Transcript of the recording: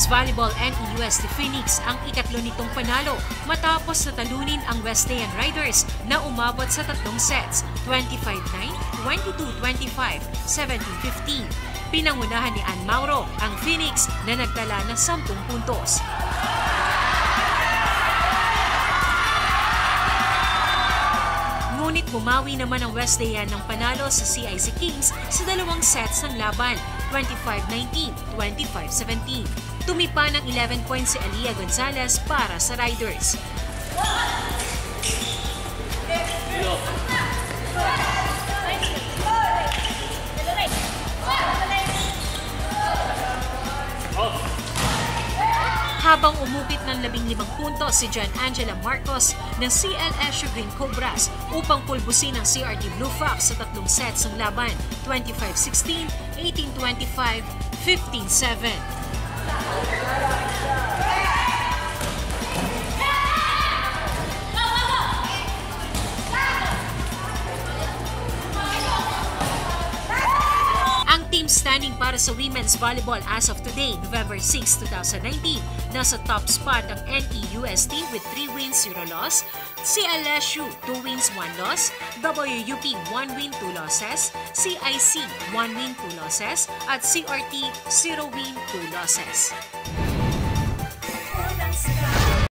NEUST Phoenix ang ikatlo nitong panalo matapos na talunin ang Wesleyan Riders na umabot sa tatlong sets, 25-9, 22-25, 17-15. Pinangunahan ni Ann Mauro ang Phoenix na nagtala ng 10 puntos. Ngunit bumawi naman ang Wesleyan ng panalo sa CIC Kings sa dalawang sets ng laban, 25-19, 25-17. Tumipa ng 11 points si Aliyah Gonzalez para sa Riders. Habang umukit ng 15 puntos si John Angela Marcos ng CLSU Green Cobras upang pulbusin ang CRT Blue Fox sa tatlong sets ng laban, 25-16, 18-25, 15-7. Standing para sa women's volleyball as of today, November 6, 2019, nasa top spot ang NEUST with 3 wins, 0 loss, CLSU 2 wins, 1 loss, WUP 1 win, 2 losses, CIC 1 win, 2 losses, at CRT 0 win, 2 losses.